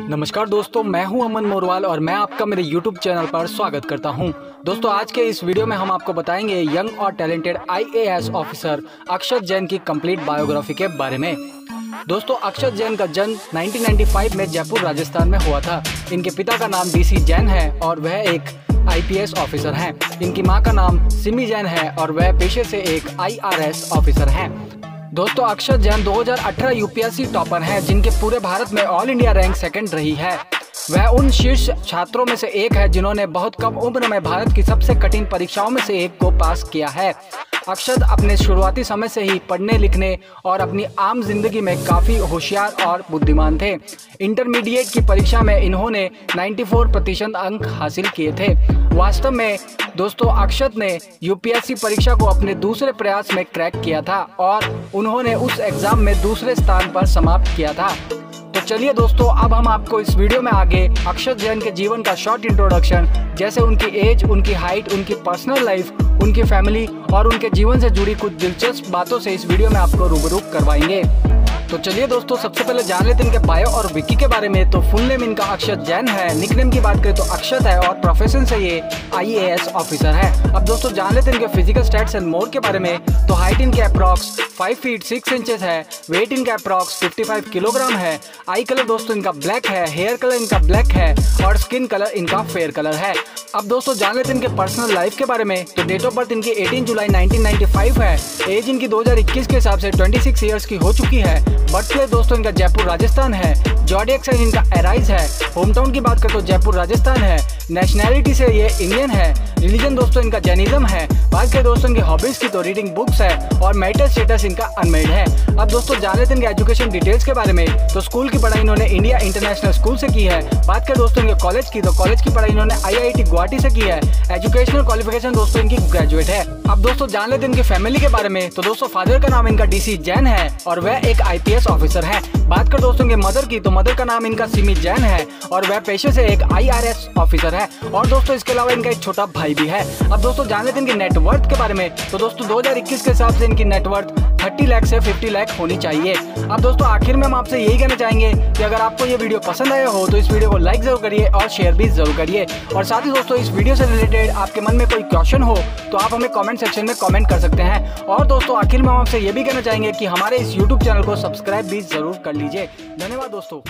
नमस्कार दोस्तों, मैं हूँ अमन मोरवाल और मैं आपका मेरे YouTube चैनल पर स्वागत करता हूँ। दोस्तों, आज के इस वीडियो में हम आपको बताएँगे यंग और talented IAS officer Akshat Jain की कंप्लीट बायोग्राफी के बारे में। दोस्तों, अक्षत जैन का जन्म 1995 में जयपुर, राजस्थान में हुआ था। इनके पिता का नाम डीसी जैन है और वह एक आईपीएस ऑफिसर हैं। इनकी माँ का नाम सिमी जैन है और वह पेशे से एक आईआरएस ऑफिसर हैं। दोस्तों अक्षर जैन 2018 यूपीएससी टॉपर हैं, जिनके पूरे भारत में ऑल इंडिया रैंक सेकंड रही है। वह उन शीर्ष छात्रों में से एक है जिन्होंने बहुत कम उम्र में भारत की सबसे कठिन परीक्षाओं में से एक को पास किया है। अक्षत अपने शुरुआती समय से ही पढ़ने, लिखने और अपनी आम ज़िंदगी में काफ़ी होशियार और बुद्धिमान थे। इंटरमीडिएट की परीक्षा में इन्होंने 94 प्रतिशत अंक हासिल किए थे। वास्तव में, दोस्तों, अक्षत ने यूपीएससी परीक्षा को अपने दूसरे प्रयास में क्रैक किया था और उन्होंने उस एग्ज़ाम में दूसरे स्थान पर समाप्त किया था। तो चलिए दोस्तों, अब हम आपको इस वीडियो में आगे अक्षत जैन के जीवन का शॉर्ट इंट्रोडक्शन जैसे उनकी एज उनकी हाइट उनकी पर्सनल लाइफ उनकी फैमिली और उनके जीवन से जुड़ी कुछ दिलचस्प बातों से इस वीडियो में आपको रूबरू करवाएँगे। तो चलिए दोस्तों, सबसे पहले जान लेते इनके बायो और विकी के बारे में। तो फुल नेम इनका अक्षत जैन है निकनेम की बात करें तो अक्षत है और प्रोफेशन से ये आईएएस ऑफिसर है। अब दोस्तों, जान लेते इनके फ़िज़िकल स्टैट्स एंड मोर के बारे में। तो हाइट इनके approx five feet six inches है वेट इनका अप्रॉक्स फिफ्टी फाइव किलोग्राम है। आई कलर दोस्तों इनका ब्लैक है हेयर कलर इनका ब्लैक है और स्किन कलर इनका फेयर कलर है। अब दोस्तों, जान लेते इनके पर्सनल लाइफ के बारे में। तो डेट ऑफ़ बर्थ इनकी 18 जुलाई 1995 है। एज इनकी 2021 के हिसाब से 26 इयर्स की हो चुकी है। बर्थ प्लेस दोस्तों इनका जयपुर, राजस्थान है। जॉडियक साइन इनका एराइज है। होम टाउन की बात करें तो जयपुर, राजस्थान है। नेशनैलिटी से ये इंडियन है। रिलीजन दोस्तों इनका जैनिज्म है। बात करें दोस्तों इनकी हॉबीज की तो रीडिंग बुक्स है और मेरिटल स्टेटस इनका अनमेड है। अब दोस्तों जान लेते इनके एजुकेशन डिटेल्स के बारे में। तो स्कूल की पढ़ाई इन्होंने इंडिया इंटरनेशनल स्कूल से की है। बात करें दोस्तों इनके कॉलेज की तो कॉलेज की पढ़ाई इन्होंने आई गुवाहाटी से की है। एजुकेशनल क्वालिफिकेशन दोस्तों इनकी ग्रेजुएट है। अब दोस्तों जान लेते इनकी फैमिली के बारे में। तो दोस्तों फादर का नाम इनका डीसी जैन है और वह एक आईपीएस ऑफिसर है। बात कर दोस्तों के मदर की तो मदर का नाम इनका सिमी जैन है और वह पेशे से एक आईआरएस ऑफिसर है। और दोस्तों इसके अलावा इनका एक छोटा भाई भी है। अब दोस्तों जान लेते हैं इनकी नेटवर्थ के बारे में। तो दोस्तों 2021 के हिसाब से इनकी नेटवर्थ 30 लाख से फिफ्टी लैख होनी चाहिए। अब दोस्तों, आखिर में हम आपसे यही कहना चाहेंगे कि अगर आपको ये वीडियो पसंद आया हो तो इस वीडियो को लाइक ज़रूर करिए और शेयर भी ज़रूर करिए। और साथ ही दोस्तों, इस वीडियो से रिलेटेड आपके मन में कोई क्वेश्चन हो तो आप हमें कॉमेंट सेक्शन में कॉमेंट कर सकते हैं। और दोस्तों, आखिर में हम आपसे ये भी कहना चाहेंगे कि हमारे इस यूट्यूब चैनल को सब्सक्राइब भी ज़रूर कर लीजिए। धन्यवाद दोस्तों।